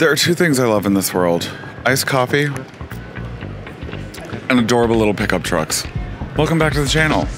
There are two things I love in this world iced coffee and adorable little pickup trucks. Welcome back to the channel.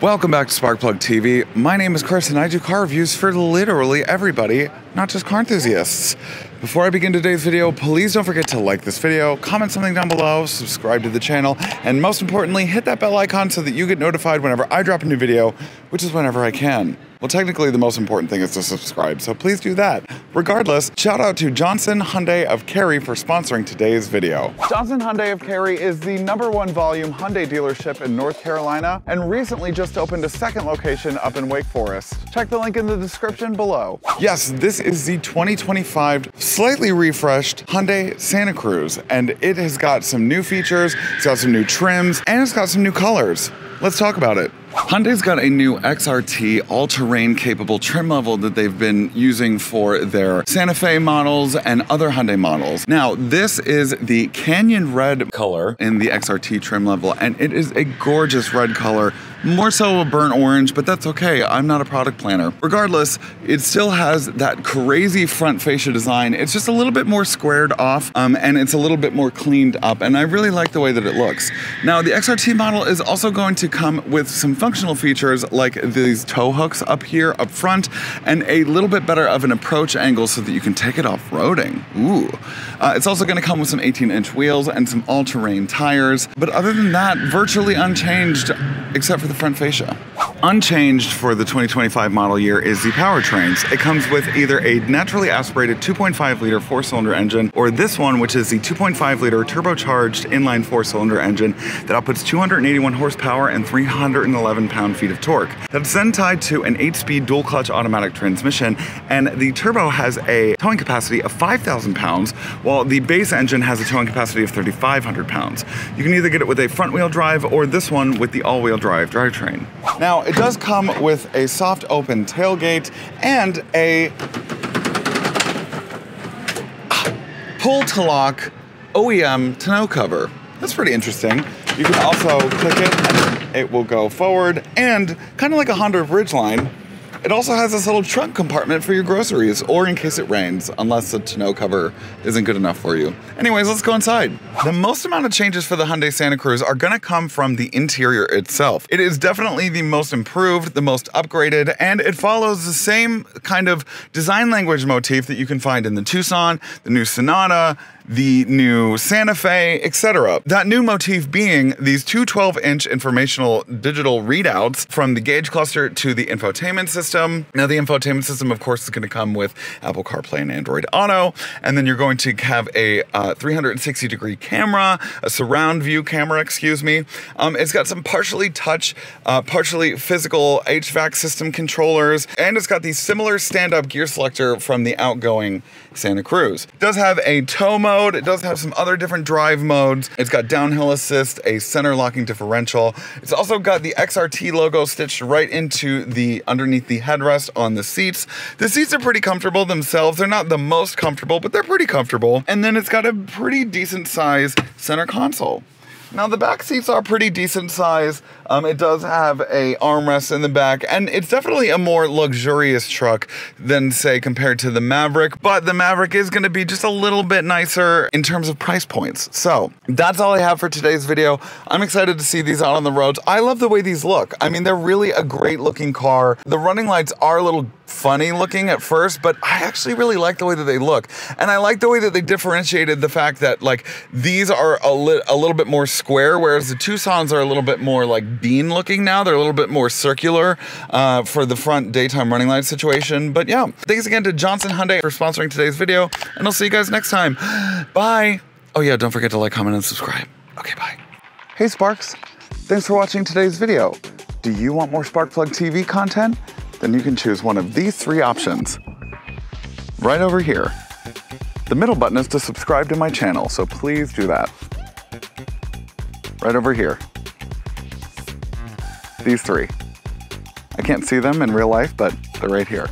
Welcome back to Sparkplug TV. My name is Chris and I do car reviews for literally everybody, not just car enthusiasts. Before I begin today's video, please don't forget to like this video, comment something down below, subscribe to the channel, and most importantly, hit that bell icon so that you get notified whenever I drop a new video, which is whenever I can. Well, technically, the most important thing is to subscribe, so please do that. Regardless, shout out to Johnson Hyundai of Cary for sponsoring today's video. Johnson Hyundai of Cary is the number one volume Hyundai dealership in North Carolina and recently just opened a second location up in Wake Forest. Check the link in the description below. Yes, this is the 2025 slightly refreshed Hyundai Santa Cruz, and it has got some new features, it's got some new trims, and it's got some new colors. Let's talk about it. Hyundai's got a new XRT all-terrain capable trim level that they've been using for their Santa Fe models and other Hyundai models. Now, this is the Canyon Red color in the XRT trim level, and it is a gorgeous red color more so a burnt orange, but that's okay. I'm not a product planner. Regardless, it still has that crazy front fascia design. It's just a little bit more squared off um, and it's a little bit more cleaned up. And I really like the way that it looks. Now, the XRT model is also going to come with some functional features like these tow hooks up here up front and a little bit better of an approach angle so that you can take it off-roading. Ooh. Uh, it's also going to come with some 18-inch wheels and some all-terrain tires. But other than that, virtually unchanged except for the front fascia. Unchanged for the 2025 model year is the powertrains. It comes with either a naturally aspirated 2.5 liter four cylinder engine or this one, which is the 2.5 liter turbocharged inline four cylinder engine that outputs 281 horsepower and 311 pound feet of torque. That's then tied to an 8 speed dual clutch automatic transmission, and the turbo has a towing capacity of 5,000 pounds, while the base engine has a towing capacity of 3,500 pounds. You can either get it with a front wheel drive or this one with the all wheel drive drivetrain. Now, it does come with a soft open tailgate and a pull to lock OEM tonneau cover. That's pretty interesting. You can also click it and it will go forward and kind of like a Honda Ridgeline, it also has this little trunk compartment for your groceries, or in case it rains, unless the tonneau cover isn't good enough for you. Anyways, let's go inside. The most amount of changes for the Hyundai Santa Cruz are gonna come from the interior itself. It is definitely the most improved, the most upgraded, and it follows the same kind of design language motif that you can find in the Tucson, the new Sonata, the new Santa Fe, etc. That new motif being these two 12 inch informational digital readouts from the gauge cluster to the infotainment system. Now, the infotainment system, of course, is going to come with Apple CarPlay and Android Auto, and then you're going to have a uh, 360 degree camera, a surround view camera, excuse me. Um, it's got some partially touch, uh, partially physical HVAC system controllers, and it's got the similar stand up gear selector from the outgoing Santa Cruz. It does have a tow mode. It does have some other different drive modes. It's got downhill assist, a center locking differential. It's also got the XRT logo stitched right into the underneath the headrest on the seats. The seats are pretty comfortable themselves. They're not the most comfortable, but they're pretty comfortable. And then it's got a pretty decent size center console. Now the back seats are pretty decent size. Um, it does have a armrest in the back, and it's definitely a more luxurious truck than say compared to the Maverick. But the Maverick is going to be just a little bit nicer in terms of price points. So that's all I have for today's video. I'm excited to see these out on the roads. I love the way these look. I mean, they're really a great looking car. The running lights are a little funny looking at first, but I actually really like the way that they look. And I like the way that they differentiated the fact that like these are a, li a little bit more square, whereas the Tucsons are a little bit more like bean looking now. They're a little bit more circular uh, for the front daytime running light situation. But yeah, thanks again to Johnson Hyundai for sponsoring today's video, and I'll see you guys next time. Bye. Oh yeah, don't forget to like, comment, and subscribe. Okay, bye. Hey Sparks, thanks for watching today's video. Do you want more Sparkplug TV content? Then you can choose one of these three options right over here. The middle button is to subscribe to my channel, so please do that. Right over here. These three. I can't see them in real life, but they're right here.